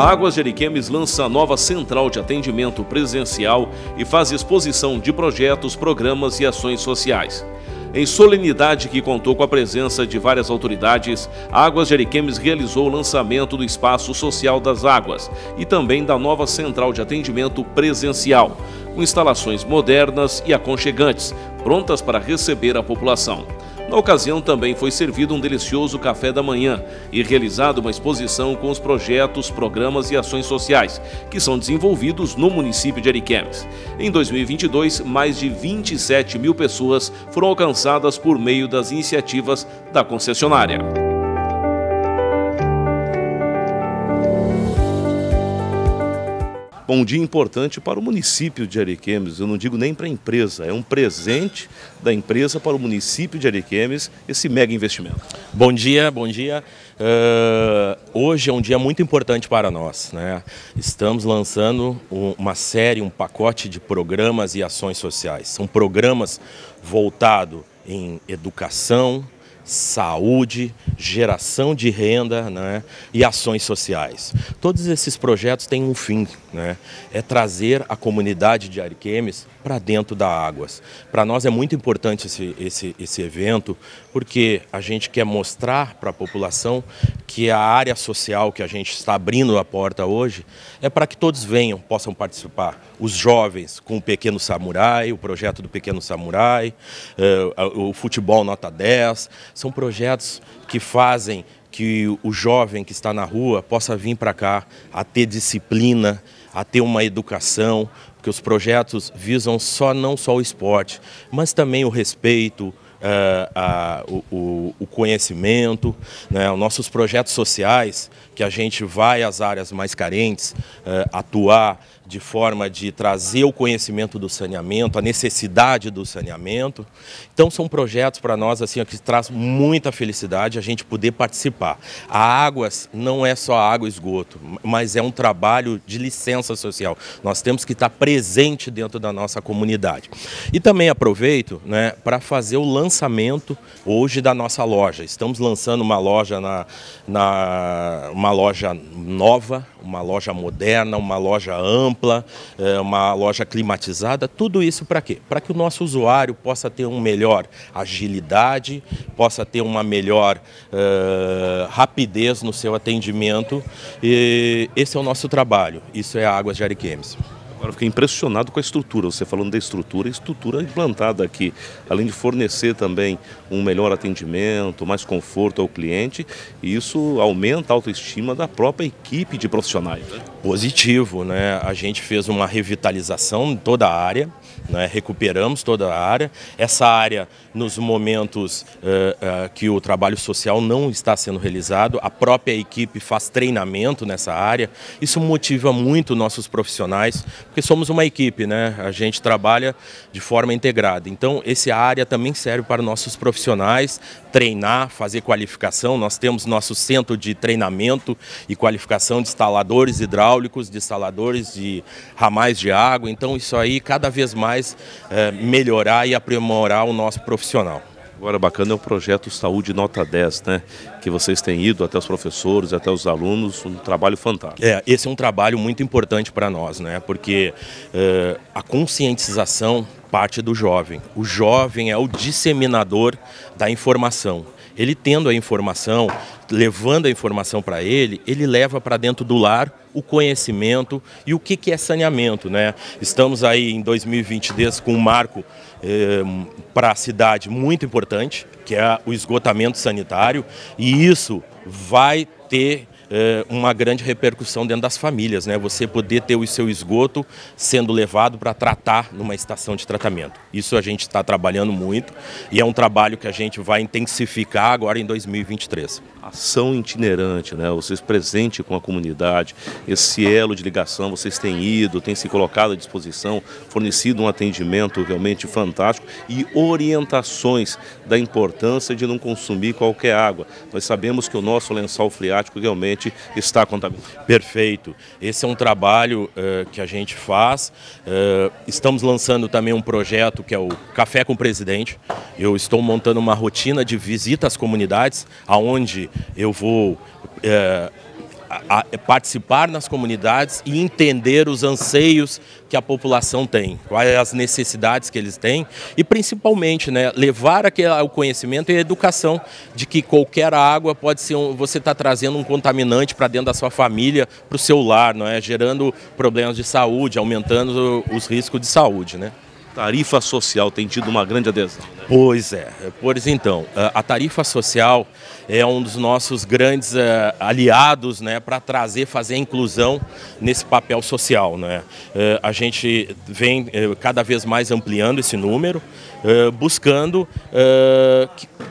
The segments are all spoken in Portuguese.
A Águas de Ariquemes lança a nova central de atendimento presencial e faz exposição de projetos, programas e ações sociais. Em solenidade que contou com a presença de várias autoridades, a Águas de Ariquemes realizou o lançamento do Espaço Social das Águas e também da nova central de atendimento presencial, com instalações modernas e aconchegantes, prontas para receber a população. Na ocasião também foi servido um delicioso café da manhã e realizada uma exposição com os projetos, programas e ações sociais que são desenvolvidos no município de Ariquemes. Em 2022, mais de 27 mil pessoas foram alcançadas por meio das iniciativas da concessionária. Um dia importante para o município de Ariquemes, eu não digo nem para a empresa, é um presente da empresa para o município de Ariquemes, esse mega investimento. Bom dia, bom dia. Uh, hoje é um dia muito importante para nós. Né? Estamos lançando uma série, um pacote de programas e ações sociais. São programas voltados em educação, saúde, geração de renda né, e ações sociais. Todos esses projetos têm um fim, né, é trazer a comunidade de Ariquemes para dentro da Águas. Para nós é muito importante esse, esse, esse evento, porque a gente quer mostrar para a população que a área social que a gente está abrindo a porta hoje é para que todos venham, possam participar. Os jovens com o Pequeno Samurai, o projeto do Pequeno Samurai, uh, o Futebol Nota 10, são projetos que fazem que o jovem que está na rua possa vir para cá a ter disciplina, a ter uma educação, porque os projetos visam só não só o esporte, mas também o respeito, Uh, o, o, conhecimento, né, os nossos projetos sociais, que a gente vai às áreas mais carentes, uh, atuar de forma de trazer o conhecimento do saneamento, a necessidade do saneamento. Então são projetos para nós assim que traz muita felicidade a gente poder participar. A Águas não é só água e esgoto, mas é um trabalho de licença social. Nós temos que estar presente dentro da nossa comunidade. E também aproveito né, para fazer o lançamento hoje da nossa loja. Estamos lançando uma loja na, na uma loja nova, uma loja moderna, uma loja ampla, é, uma loja climatizada, tudo isso para quê? Para que o nosso usuário possa ter uma melhor agilidade, possa ter uma melhor uh, rapidez no seu atendimento. E esse é o nosso trabalho, isso é a Águas de Ariquemes. Agora fiquei impressionado com a estrutura. Você falando da estrutura, a estrutura implantada aqui, além de fornecer também um melhor atendimento, mais conforto ao cliente, isso aumenta a autoestima da própria equipe de profissionais. Né? Positivo, né? A gente fez uma revitalização em toda a área né? recuperamos toda a área. Essa área, nos momentos uh, uh, que o trabalho social não está sendo realizado, a própria equipe faz treinamento nessa área. Isso motiva muito nossos profissionais, porque somos uma equipe, né? a gente trabalha de forma integrada. Então, essa área também serve para nossos profissionais treinar, fazer qualificação. Nós temos nosso centro de treinamento e qualificação de instaladores hidráulicos, de instaladores de ramais de água. Então, isso aí cada vez mais mais é, melhorar e aprimorar o nosso profissional. Agora, bacana é o projeto Saúde Nota 10, né? Que vocês têm ido até os professores, até os alunos, um trabalho fantástico. É, esse é um trabalho muito importante para nós, né? Porque é, a conscientização parte do jovem. O jovem é o disseminador da informação. Ele tendo a informação, levando a informação para ele, ele leva para dentro do lar o conhecimento e o que, que é saneamento. Né? Estamos aí em 2022 com um marco eh, para a cidade muito importante, que é o esgotamento sanitário, e isso vai ter uma grande repercussão dentro das famílias, né? Você poder ter o seu esgoto sendo levado para tratar numa estação de tratamento. Isso a gente está trabalhando muito e é um trabalho que a gente vai intensificar agora em 2023. Ação itinerante, né? Vocês presente com a comunidade, esse elo de ligação, vocês têm ido, têm se colocado à disposição, fornecido um atendimento realmente fantástico e orientações da importância de não consumir qualquer água. Nós sabemos que o nosso lençol freático realmente está contaminado. Perfeito. Esse é um trabalho uh, que a gente faz. Uh, estamos lançando também um projeto que é o Café com o Presidente. Eu estou montando uma rotina de visita às comunidades, aonde eu vou uh, a, a participar nas comunidades e entender os anseios que a população tem, quais as necessidades que eles têm e principalmente né, levar aquele, o conhecimento e a educação de que qualquer água pode ser um, você está trazendo um contaminante para dentro da sua família, para o seu lar, não é? gerando problemas de saúde, aumentando os riscos de saúde. Né? Tarifa social tem tido uma grande adesão. Né? Pois é. Pois então, a tarifa social é um dos nossos grandes uh, aliados né, para trazer, fazer a inclusão nesse papel social. Né? Uh, a gente vem cada vez mais ampliando esse número, buscando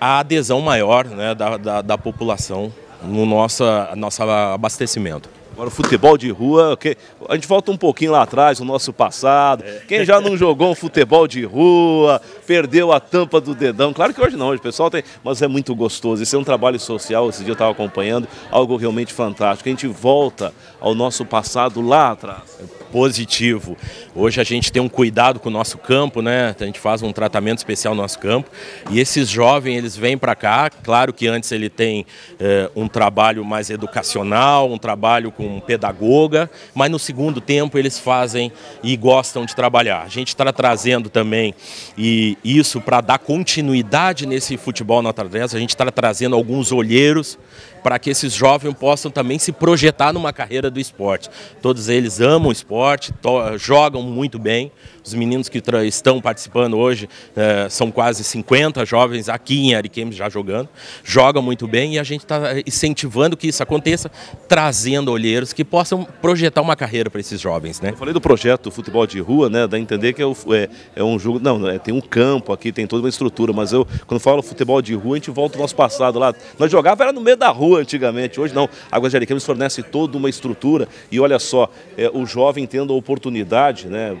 a adesão maior né, da, da, da população no nosso, nosso abastecimento. Agora o futebol de rua, okay? a gente volta um pouquinho lá atrás, o nosso passado. É. Quem já não jogou um futebol de rua, perdeu a tampa do dedão. Claro que hoje não, hoje o pessoal tem, mas é muito gostoso. Isso é um trabalho social, esse dia eu estava acompanhando, algo realmente fantástico. A gente volta ao nosso passado lá atrás positivo. Hoje a gente tem um cuidado com o nosso campo, né? A gente faz um tratamento especial no nosso campo. E esses jovens, eles vêm para cá. Claro que antes ele tem eh, um trabalho mais educacional, um trabalho com pedagoga, mas no segundo tempo eles fazem e gostam de trabalhar. A gente está trazendo também e isso para dar continuidade nesse futebol nota 10, a gente está trazendo alguns olheiros para que esses jovens possam também se projetar numa carreira do esporte. Todos eles amam o esporte, jogam muito bem. Os meninos que estão participando hoje eh, são quase 50 jovens aqui em Ariquemes já jogando, jogam muito bem e a gente está incentivando que isso aconteça, trazendo olheiros que possam projetar uma carreira para esses jovens. Né? Eu falei do projeto Futebol de Rua, né? dá a entender que é, é, é um jogo, não, é, tem um campo aqui, tem toda uma estrutura, mas eu, quando falo futebol de rua, a gente volta ao nosso passado lá. Nós jogávamos era no meio da rua antigamente, hoje não. Águas de Ariquemes fornece toda uma estrutura e olha só, é, o jovem tendo a oportunidade, né?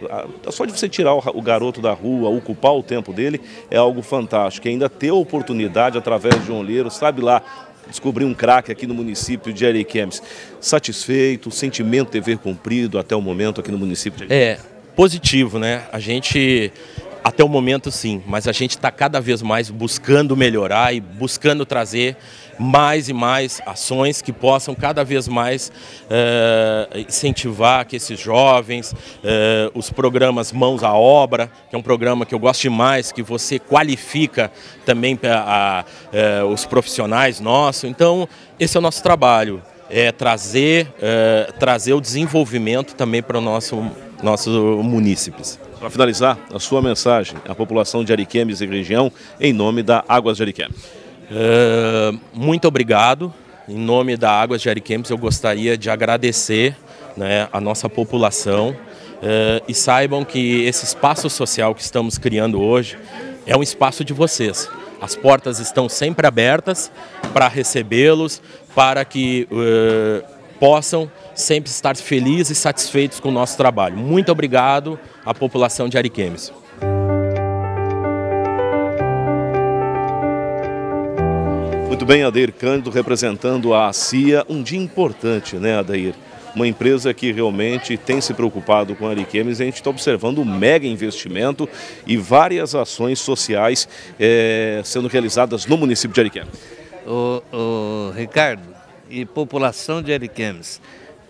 Só de você tirar o garoto da rua, ocupar o tempo dele, é algo fantástico. E ainda ter a oportunidade, através de um olheiro, sabe lá, descobrir um craque aqui no município de Ariquemes. Satisfeito, sentimento de dever cumprido até o momento aqui no município de Ariquemes? É, positivo, né? A gente até o momento sim, mas a gente está cada vez mais buscando melhorar e buscando trazer mais e mais ações que possam cada vez mais uh, incentivar que esses jovens, uh, os programas Mãos à Obra, que é um programa que eu gosto demais, que você qualifica também a, a, uh, os profissionais nossos. Então, esse é o nosso trabalho, é trazer, trazer o desenvolvimento também para os nosso, nossos munícipes. Para finalizar, a sua mensagem à população de Ariquemes e região, em nome da Águas de Ariquemes. Uh, muito obrigado. Em nome da Águas de Ariquemes, eu gostaria de agradecer né, a nossa população uh, e saibam que esse espaço social que estamos criando hoje é um espaço de vocês. As portas estão sempre abertas para recebê-los, para que uh, possam sempre estar felizes e satisfeitos com o nosso trabalho. Muito obrigado à população de Ariquemes. Muito bem, Adair Cândido representando a CIA, um dia importante, né, Adair? Uma empresa que realmente tem se preocupado com a Ariquemes, a gente está observando um mega investimento e várias ações sociais é, sendo realizadas no município de Ariquemes. O, o Ricardo e população de Ariquemes,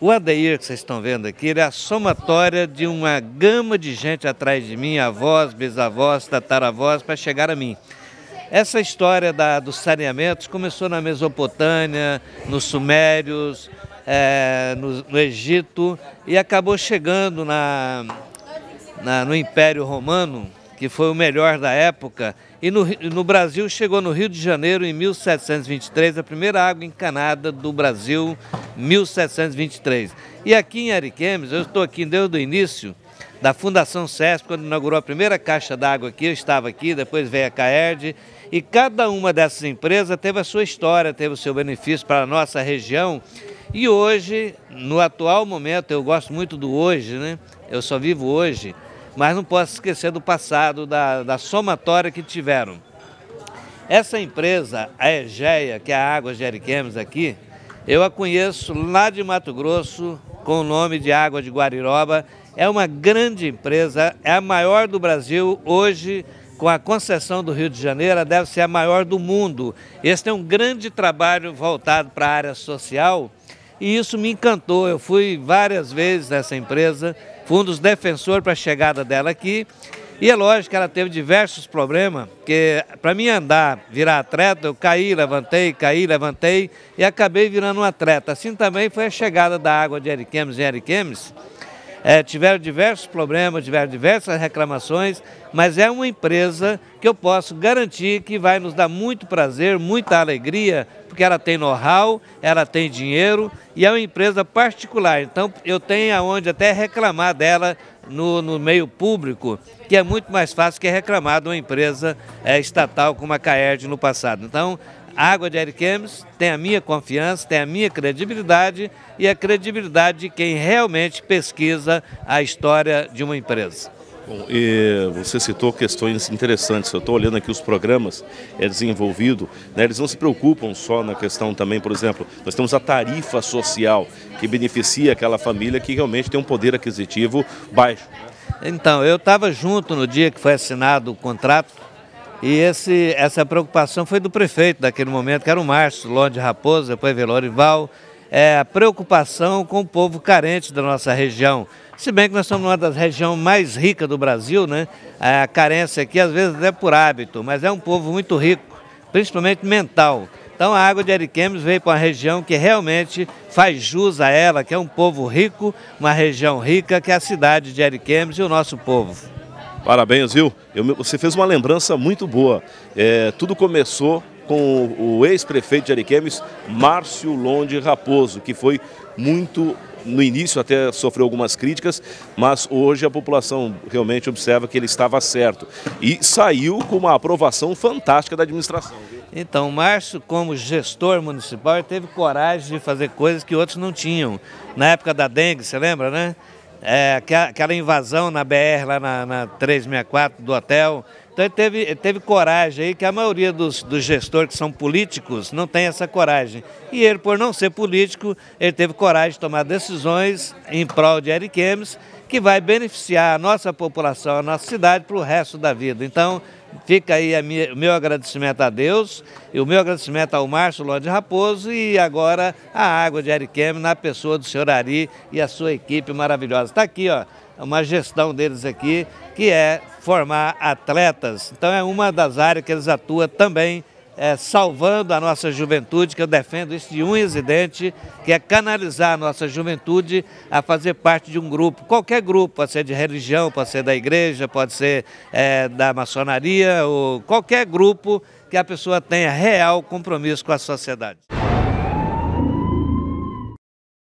o Adair que vocês estão vendo aqui, ele é a somatória de uma gama de gente atrás de mim, avós, bisavós, tataravós, para chegar a mim. Essa história da, dos saneamentos começou na Mesopotâmia, nos Sumérios, é, no, no, Egito e acabou chegando na, na, no Império Romano, que foi o melhor da época, e no, no, Brasil chegou no Rio de Janeiro em 1723, a primeira água encanada do Brasil, 1723. E aqui em Ariquemes, eu estou aqui desde o início, da Fundação CESP, quando inaugurou a primeira caixa d'água aqui, eu estava aqui, depois veio a CAERD, e cada uma dessas empresas teve a sua história, teve o seu benefício para a nossa região. E hoje, no atual momento, eu gosto muito do hoje, né? Eu só vivo hoje, mas não posso esquecer do passado, da, da somatória que tiveram. Essa empresa, a Egeia, que é a Águas de Ariquemes aqui, eu a conheço lá de Mato Grosso, com o nome de Água de Guariroba. É uma grande empresa, é a maior do Brasil hoje com a concessão do Rio de Janeiro, deve ser a maior do mundo. Esse é um grande trabalho voltado para a área social e isso me encantou. Eu fui várias vezes nessa empresa, um dos defensores para a chegada dela aqui. E é lógico que ela teve diversos problemas, porque para mim andar, virar atleta, eu caí, levantei, caí, levantei e acabei virando um atleta. Assim também foi a chegada da água de Ariquemes em Ariquemes. É, tiveram diversos problemas, tiveram diversas reclamações, mas é uma empresa que eu posso garantir que vai nos dar muito prazer, muita alegria, porque ela tem know-how, ela tem dinheiro e é uma empresa particular. Então eu tenho aonde até reclamar dela no, no, meio público, que é muito mais fácil que reclamar de uma empresa é, estatal como a Caerd no passado. Então, a Água de Ariquemes tem a minha confiança, tem a minha credibilidade e a credibilidade de quem realmente pesquisa a história de uma empresa. Bom, e você citou questões interessantes. Eu estou olhando aqui os programas é desenvolvido, né, eles não se preocupam só na questão também, por exemplo, nós temos a tarifa social que beneficia aquela família que realmente tem um poder aquisitivo baixo. Então, eu estava junto no dia que foi assinado o contrato e esse, essa preocupação foi do prefeito daquele momento, que era o Márcio Londe Raposo, depois veio Lorival, é, a preocupação com o povo carente da nossa região. Se bem que nós somos uma das regiões mais ricas do Brasil, né? A carência aqui às vezes é por hábito, mas é um povo muito rico, principalmente mental. Então a água de Ariquemes veio para uma região que realmente faz jus a ela, que é um povo rico, uma região rica, que é a cidade de Ariquemes e o nosso povo. Parabéns, viu? Eu, você fez uma lembrança muito boa. É, tudo começou com o ex-prefeito de Ariquemes, Márcio Londe Raposo, que foi muito no início até sofreu algumas críticas, mas hoje a população realmente observa que ele estava certo. E saiu com uma aprovação fantástica da administração. Então, Márcio, como gestor municipal, teve coragem de fazer coisas que outros não tinham. Na época da dengue, você lembra, né? É, aquela invasão na BR, lá na, na 364 do hotel, então ele teve, teve coragem aí, que a maioria dos, dos gestores que são políticos não tem essa coragem. E ele, por não ser político, ele teve coragem de tomar decisões em prol de Eric Emes, que vai beneficiar a nossa população, a nossa cidade para o resto da vida. Então, fica aí minha, o meu agradecimento a Deus e o meu agradecimento ao Márcio Lode Raposo e agora a água de Ariqueme na pessoa do senhor Ari e a sua equipe maravilhosa. Está aqui, ó, uma gestão deles aqui, que é formar atletas. Então é uma das áreas que eles atuam também, é, salvando a nossa juventude, que eu defendo isso de unhas e que é canalizar a nossa juventude a fazer parte de um grupo, qualquer grupo, pode ser de religião, pode ser da igreja, pode ser é, da maçonaria, ou qualquer grupo que a pessoa tenha real compromisso com a sociedade.